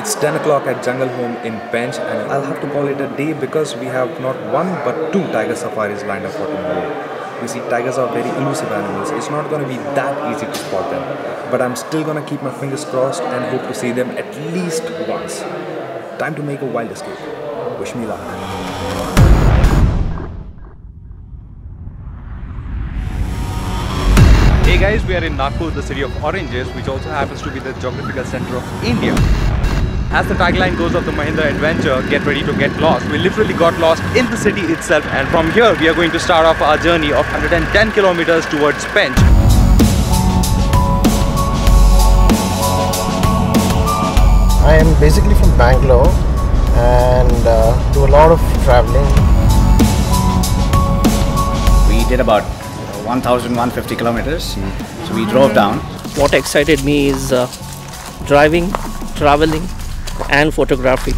It's 10 o'clock at Jungle Home in Pench, and I'll have to call it a day because we have not one but two tiger safaris lined up for tomorrow. You see, tigers are very elusive animals. It's not going to be that easy to spot them. But I'm still going to keep my fingers crossed and hope to see them at least once. Time to make a wild escape. Wish me luck. Hey guys, we are in Nagpur, the city of oranges, which also happens to be the geographical center of India. As the tagline goes of the Mahindra adventure, get ready to get lost. We literally got lost in the city itself and from here we are going to start off our journey of 110 kilometers towards Pench. I am basically from Bangalore and uh, do a lot of traveling. We did about 1,150 kilometers. So we drove down. What excited me is uh, driving, traveling, and photography.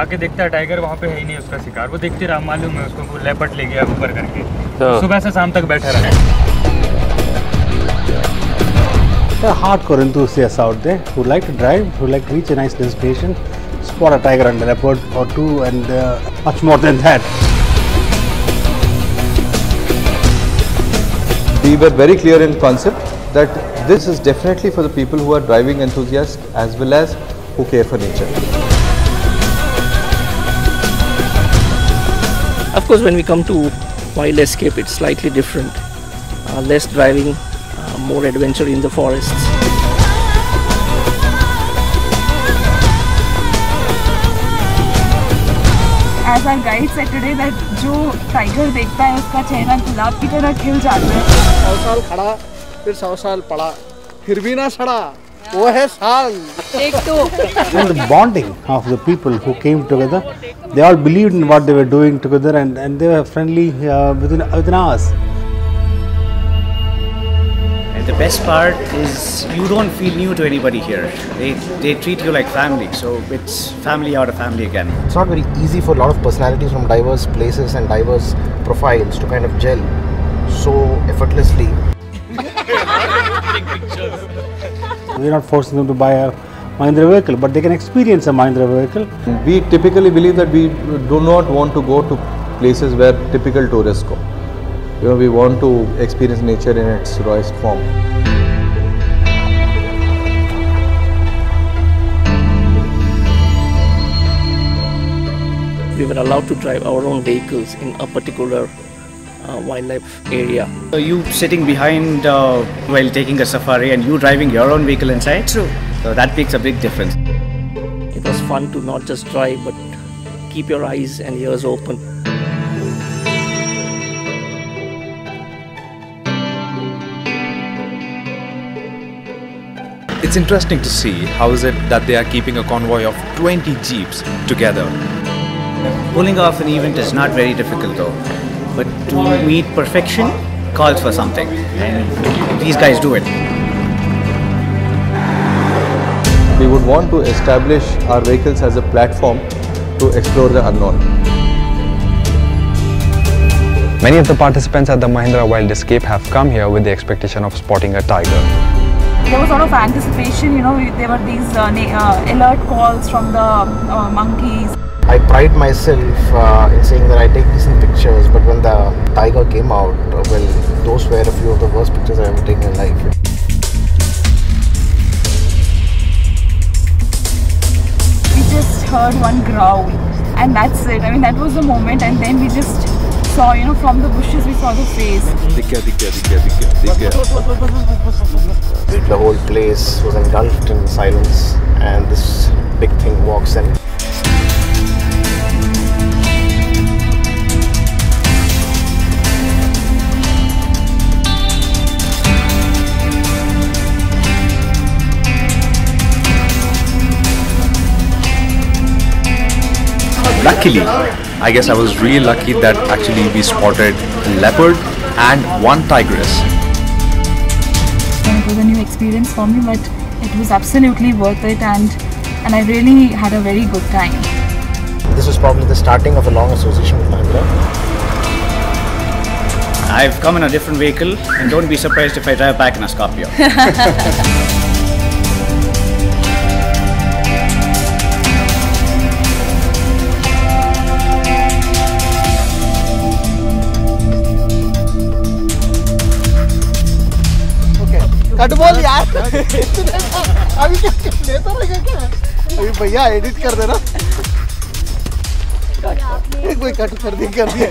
आके देखता है tiger वहाँ पे है ही नहीं उसका शिकार। वो देखते रहा मालूम है उसको लेपट ले गया ऊपर करके। तो सुबह से शाम तक बैठा रहा hard core enthusiast out there who like to drive who like reach a nice destination spot a tiger and a leopard और two and much more than that We were very clear in concept that this is definitely for the people who are driving enthusiasts as well as who care for nature. Of course, when we come to wild escape, it's slightly different. Uh, less driving, uh, more adventure in the forests. Our guide said today that जो tiger देखता है उसका चेहरा गुलाब की तरह खिल जाता है सौ साल खड़ा फिर सौ साल पड़ा फिर भी ना सड़ा वो है साल एक तो and the bonding of the people who came together, they all believed in what they were doing together and, and they were friendly uh, within, within hours. And the best part is you don't feel new to anybody here. They, they treat you like family. So it's family out of family again. It's not very easy for a lot of personalities from diverse places and diverse profiles to kind of gel so effortlessly. We're not forcing them to buy a Mahindra vehicle, but they can experience a Mahindra vehicle. We typically believe that we do not want to go to places where typical tourists go. You know, we want to experience nature in its rawest form. We were allowed to drive our own vehicles in a particular uh, wildlife area. So you sitting behind uh, while taking a safari and you driving your own vehicle inside. True. So that makes a big difference. It was fun to not just drive but keep your eyes and ears open. It's interesting to see how is it that they are keeping a convoy of 20 jeeps together. Pulling off an event is not very difficult though. But to meet perfection calls for something. And these guys do it. We would want to establish our vehicles as a platform to explore the unknown. Many of the participants at the Mahindra Wild Escape have come here with the expectation of spotting a tiger. There was a lot of anticipation you know there were these uh, uh, alert calls from the uh, monkeys I pride myself uh, in saying that I take decent pictures, but when the tiger came out, well, those were a few of the worst pictures I've ever taken in life. we just heard one growl and that's it i mean that was the moment and then we just saw you know from the bushes we saw the face The whole place was engulfed in silence, and this big thing walks in. Luckily, I guess I was really lucky that actually we spotted a leopard and one tigress. it was a new experience for me but it was absolutely worth it and and i really had a very good time This was probably the starting of a long association with Mahindra. I've come in a different vehicle, and don't be surprised if I drive back in a Scorpio. Cut बोल यार। अभी लेता रहेगा क्या? अभी भैया edit कर देना। कोई कट कर दी कर दिया।